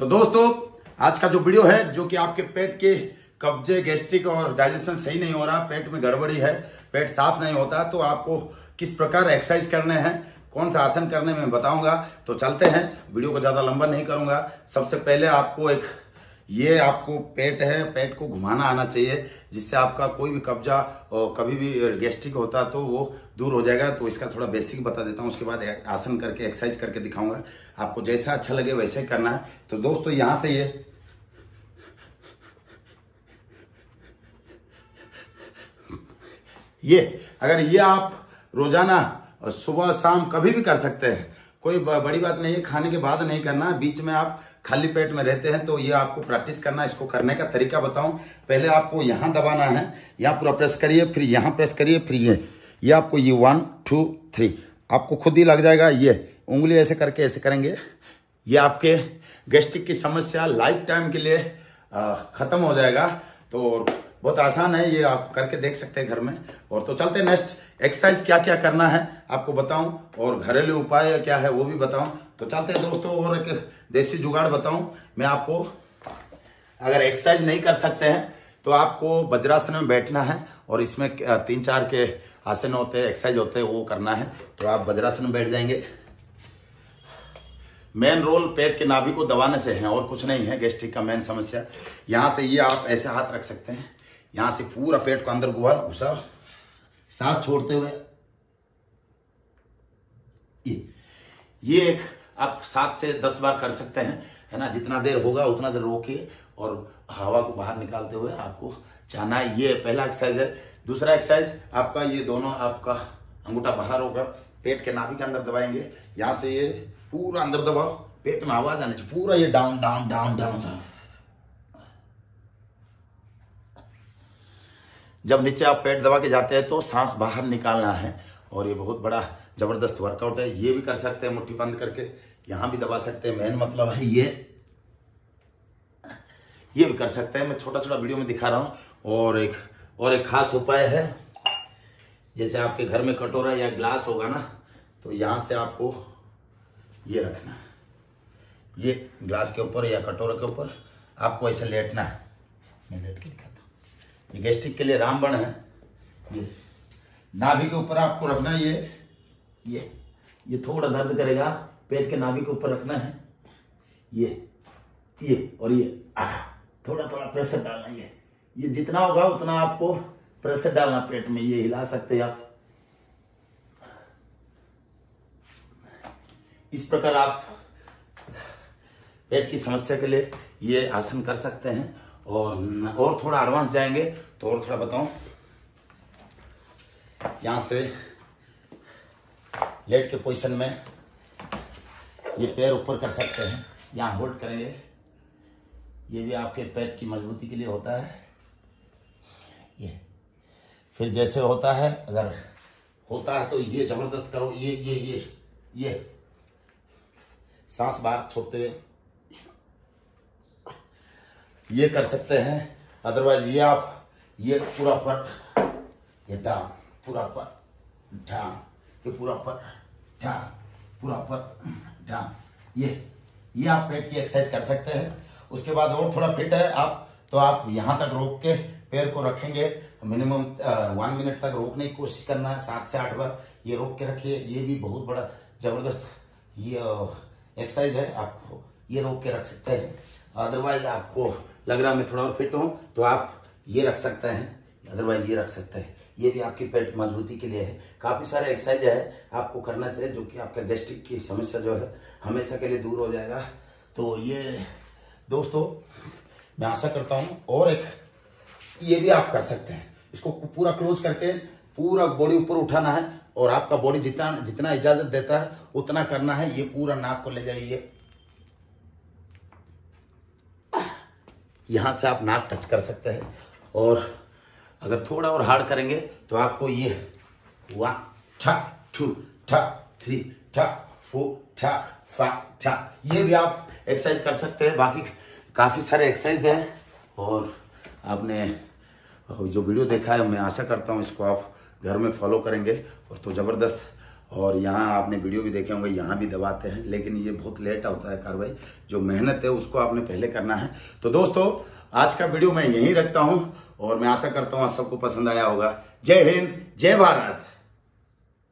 तो दोस्तों, आज का जो वीडियो है, जो कि आपके पेट के कब्जे, गैस्ट्रिक और डाइजेशन सही नहीं हो रहा, पेट में गड़बड़ी है, पेट साफ़ नहीं होता तो आपको किस प्रकार एक्सरसाइज करने हैं, कौन सा आसन करने में बताऊँगा। तो चलते हैं, वीडियो को ज़्यादा लंबा नहीं करूँगा। सबसे पहले आपको एक ये आपको पेट है, पेट को घुमाना आना चाहिए, जिससे आपका कोई भी कब्जा कभी भी गैस्ट्रिक होता तो वो दूर हो जाएगा। तो इसका थोड़ा बेसिक बता देता हूँ, उसके बाद आसन करके, एक्सरसाइज करके दिखाऊँगा। आपको जैसा अच्छा लगे वैसे ही करना है। तो दोस्तों, यहाँ से ये। ये, अगर ये आप रोज़ाना सुबह शाम कभी भी कर सकते हैं कोई बड़ी बात नहीं है, खाने के बाद नहीं करना। बीच में आप खाली पेट में रहते हैं तो ये आपको प्रैक्टिस करना, इसको करने का तरीका बताऊँ। पहले आपको यहाँ दबाना है, यहाँ पूरा प्रेस करिए, फिर यहाँ प्रेस करिए, फिर ये। ये आपको ये वन टू थ्री आपको खुद ही लग जाएगा, ये उंगली ऐसे करके ऐसे करेंगे। ये आपके गैस्ट्रिक की समस्या लाइफ टाइम के लिए ख़त्म हो जाएगा। तो बहुत आसान है, ये आप करके देख सकते हैं घर में। और तो चलते नेक्स्ट एक्सरसाइज क्या क्या करना है, आपको बताऊँ। और घरेलू उपाय क्या है, वो भी बताऊँ। तो चलते हैं दोस्तों, और एक देसी जुगाड़ बताऊँ। मैं आपको, अगर एक्सरसाइज नहीं कर सकते हैं तो आपको वज्रासन में बैठना है। और इसमें तीन चार के आसन होते हैं एक्सरसाइज होते हैं, वो करना है। तो आप वज्रासन में बैठ जाएँगे। मेन रोल पेट के नाभि को दबाने से है, और कुछ नहीं है गैस्ट्रिक का मेन समस्या। यहाँ से ये आप ऐसे हाथ रख सकते हैं। यहाँ से पूरा पेट को अंदर घुआ घुसा, सांस छोड़ते हुए। ये ये एक आप सात से दस बार कर सकते हैं, है ना? जितना देर होगा, उतना देर रोके और हवा को बाहर निकालते हुए आपको जाना ये पहला एक्सरसाइज है। दूसरा एक्सरसाइज आपका ये दोनों, आपका अंगूठा बाहर होगा। पेट के नाभि के अंदर दबाएँगे। यहाँ से ये पूरा अंदर दबाओ। पेट में आवाज़ आने चाहिए पूरा ये down down down down down जब नीचे आप पेट दबा के जाते हैं तो सांस बाहर निकालना है। और ये बहुत बड़ा ज़बरदस्त वर्कआउट है। ये भी कर सकते हैं, मुट्ठी बंद करके। यहाँ भी दबा सकते हैं। मेन मतलब है ये। ये भी कर सकते हैं। मैं छोटा छोटा वीडियो में दिखा रहा हूँ। और एक और एक खास उपाय है। जैसे आपके घर में कटोरा या ग्लास होगा ना तो यहाँ से आपको ये रखना ये ग्लास के ऊपर या कटोरा के ऊपर आपको ऐसे लेटना है। मैं लेट के दिखाता हूँ। ये गैस्ट्रिक के लिए रामबण है। ये नाभि के ऊपर आपको रखना ये ये ये थोड़ा दर्द करेगा पेट के नाभि के ऊपर रखना है। ये ये और ये आ, थोड़ा थोड़ा प्रेशर डालना ये। ये जितना होगा उतना आपको प्रेशर डालना पेट में ये हिला सकते हैं आप। इस प्रकार आप पेट की समस्या के लिए ये आसन कर सकते हैं। और और थोड़ा एडवांस जाएँगे तो और थोड़ा बताऊँ। यहाँ से लेट के पोजीशन में ये पैर ऊपर कर सकते हैं। यहाँ होल्ड करेंगे। ये भी आपके पेट की मजबूती के लिए होता है। ये। फिर जैसे होता है, अगर होता है तो ये ज़बरदस्त करो, ये ये ये ये। सांस बाहर छोड़ते हुए ये कर सकते हैं अदरवाइज़ ये आप, ये पूरा पर ये डाउन पूरा पर डाउन ये पूरा पर डाउन पूरा पर डाउन ये ये आप पेट की एक्सरसाइज कर सकते हैं। उसके बाद और थोड़ा फिट है आप तो आप यहाँ तक रोक के पैर को रखेंगे। मिनिमम वन मिनट तक रोकने की कोशिश करना है, सात से आठ बार ये रोक के रखिए। ये भी बहुत बड़ा ज़बरदस्त ये एक्सरसाइज है, आपको ये रोक के रख सकते हैं। अदरवाइज़ आपको लग रहा मैं थोड़ा और फिट हूँ तो आप ये रख सकते हैं। अदरवाइज़ ये रख सकते हैं। ये भी आपकी पेट मजबूती के लिए है। काफ़ी सारे एक्सरसाइज है आपको करने से जो कि आपका गैस्ट्रिक की समस्या जो है हमेशा के लिए दूर हो जाएगा। तो ये, दोस्तों, मैं आशा करता हूँ, और एक, ये भी आप कर सकते हैं। इसको पूरा क्लोज करके पूरा बॉडी ऊपर उठाना है, और आपका बॉडी जितना जितना इजाज़त देता है, उतना करना है। ये पूरा नाक को ले जाइए। यहाँ से आप नाक टच कर सकते हैं। और अगर थोड़ा और हार्ड करेंगे तो आपको ये वन ठक टू ठक थ्री ठक फोर ठक फाइव ठक ये भी आप एक्सरसाइज कर सकते हैं। बाकी काफ़ी सारे एक्सरसाइज हैं। और आपने जो वीडियो देखा है, मैं आशा करता हूँ इसको आप घर में फॉलो करेंगे। और तो ज़बरदस्त और यहाँ आपने वीडियो भी देखे होंगे, यहाँ भी दबाते हैं, लेकिन ये बहुत लेट होता है कार्रवाई। जो मेहनत है, उसको आपने पहले करना है। तो दोस्तों, आज का वीडियो मैं यहीं रखता हूँ, और मैं आशा करता हूँ आप सबको पसंद आया होगा। जय हिंद, जय भारत।